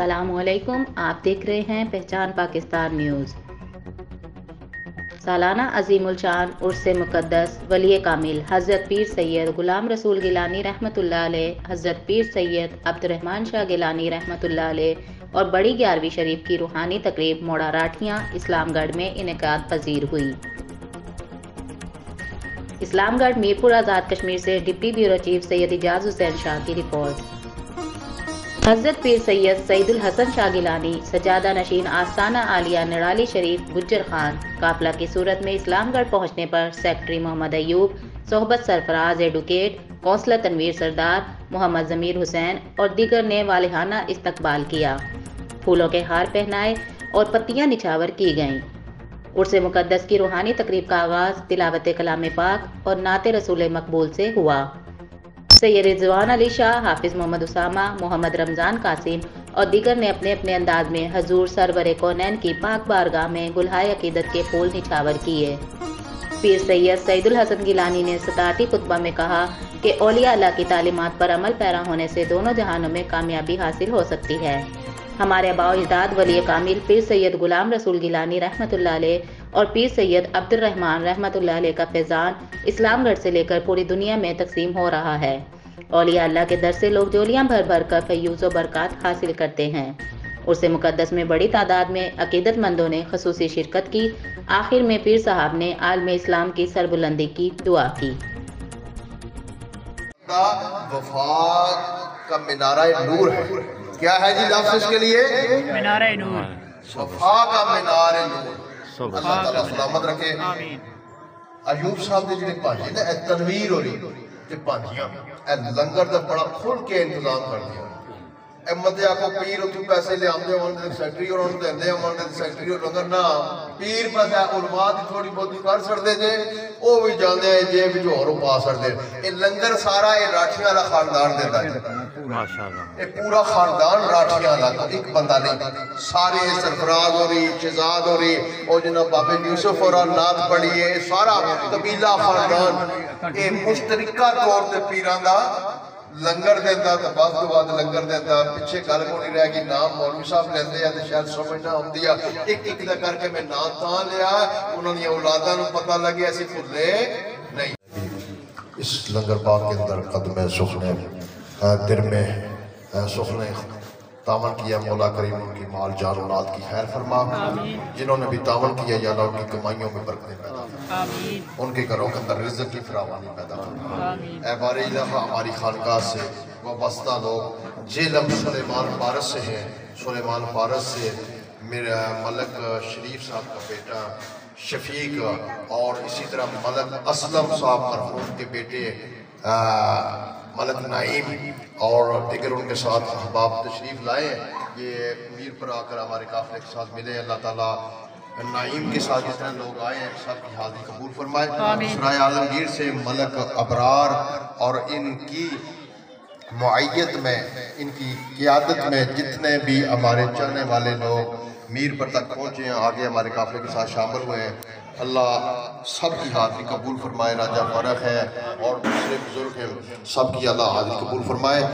असलकुम आप देख रहे हैं पहचान पाकिस्तान न्यूज़। सालाना अजीमुल शान, उर्स मुक़दस वली कामिल, हज़रत पीर सैयद ग़ुलाम रसूल गिलानी रहमत हज़रत पीर सैयद अब्दुलरहमान शाह गिलानी रहमत और बड़ी ग्यारहवीं शरीफ की रूहानी तकरीब मोड़ा राठियाँ इस्लामगढ़ में इनका पजीर हुई। इस्लामगढ़ मीरपुर आज़ाद कश्मीर से deputy bureau chief Syed Ijaz Hussain Shah की रिपोर्ट। हज़रत पीर सैयद सईदुल हसन शाह गिलानी सजादा नशीन आस्थाना आलिया नड़ाली शरीफ, गुज्जर खान, काफला की सूरत में इस्लामगढ़ पहुँचने पर secretary Mohammad Ayub, Sohbat Sarfaraz advocate, councillor Tanveer Sardar, Mohammad Zameer Hussain और दीगर ने वालहाना इस्तकबाल किया। फूलों के हार पहनाए और पत्तियाँ निछावर की गईं। उर्स मुकदस की रूहानी तकरीब का आगाज़ तिलावत कलाम पाक और नात रसूल मकबूल से हुआ। सैयद रिजवान अली शाह, हाफिज मोहम्मद उसामा, मोहम्मद रमज़ान कासिम और दीगर ने अपने अपने अंदाज में हजूर सरवर कौनैन की पाक बारगाह में गुलहाय अकीदत के फूल निछावर किए। पीर सैयद सईदुल हसन गिलानी ने सतारती खुतबा में कहा कि ओलिया अल्लाह की तालीमत पर अमल पैरा होने से दोनों जहानों में कामयाबी हासिल हो सकती है। हमारे अबाव इजदाद वली कामिल पीर सैयद गुलाम रसूल गिलानी रहमत और पीर सैयद अब्दुलरहमान रहमत का फैज़ान इस्लामगढ़ से लेकर पूरी दुनिया में तकसीम हो रहा है। औलिया अल्लाह के दर से लोग जोलियाँ भर भर कर फयूज़ बरक़ात हासिल करते हैं। उर्स मुकदस में बड़ी तादाद में अकीदतमंदों ने खसूस शिरकत की। आखिर में पीर साहब ने आलम इस्लाम की सरबुलंदी की दुआ की। का मीनारा नूर है। क्या है जी लफ्ज इसके लिए? मीनारा नूर। वफा का मीनार नूर। अल्लाह ताला सलामत रखे अयूब साहब ने जिहड़े भाजी ने तनवीर हो रही ते भाजियां ए लंगर दा बड़ा खुल के इंतजाम कर दिया ਅਹਿਮਦ ਆਕੋ ਪੀਰ ਉਥੋਂ ਪੈਸੇ ਲਿਆਉਂਦੇ ਹੋਣ ਤੇ ਸੈਕਟਰੀ ਉਹਨਾਂ ਨੂੰ ਦਿੰਦੇ ਹੋਣ ਤੇ ਸੈਕਟਰੀ ਲੰਗਰ ਨਾ ਪੀਰ ਪੈਸਾ ਉਲਮਾ ਦੀ ਥੋੜੀ ਬਹੁਤੀ ਕਰ ਛੜਦੇ ਜੇ ਉਹ ਵੀ ਜਾਂਦੇ ਆ ਜੇ ਵਿੱਚ ਹੋਰ ਪਾ ਛੜਦੇ ਇਹ ਲੰਗਰ ਸਾਰਾ ਇਹ ਰਾਠੀਆਂ ਦਾ ਖਾਨਦਾਨ ਦਿੰਦਾ ਹੈ पूरा खानदान एक तो नहीं। सारे सरफराज शहजाद और बाबे यूसुफ और सारा कबीला खानदान। ये तौर लंगर देता तो बाद तो बाद लंगर देता पिछे गल को नहीं रहा कि नाम मौलवी साहब लेंदे हैं तो शायद समझ ना आती है एक एक करके मैं नाम तां लिया उन्होंने औलादा पता लगे असं भुले नहीं। इस लंगर बाग के अंदर कदम सुखने। दिल में सुखने तावन किया मौला करीम उनकी माल जान औलाद की खैर फरमा। जिन्होंने भी तावन किया या उनकी कमाइयों में बरकत पैदा उनके घरों के अंदर रिजक की फरावानी पैदा ए बारे हमारी खानका से वाबस्ता लोग जेलम सलेमान फारस से हैं सलेमान फारस से मेरा मलक शरीफ साहब का बेटा शफीक और इसी तरह मलक असलम साहब मरहूम के बेटे मलक नाइम और दिगर उनके साथ अहबाब तशरीफ़ लाए। ये मीर पर आकर हमारे काफ़िले के साथ मिले। अल्लाह ताला नाइम के साथ जितने लोग आए हैं सब की हाजिरी कबूल फरमाए। सराय आलमगीर से मलक अबरार और इनकी मैत में इनकी क्यादत में जितने भी हमारे चलने वाले लोग मीर पर तक पहुँचे हैं आगे हमारे काफ़िले के साथ शामिल हुए हैं। अल्लाह सब की हाजिरी कबूल फरमाए, राजा फ़र्क है और दूसरे बुज़ुर्ग हैं, सब की अल्लाह हाजिरी कबूल फरमाए।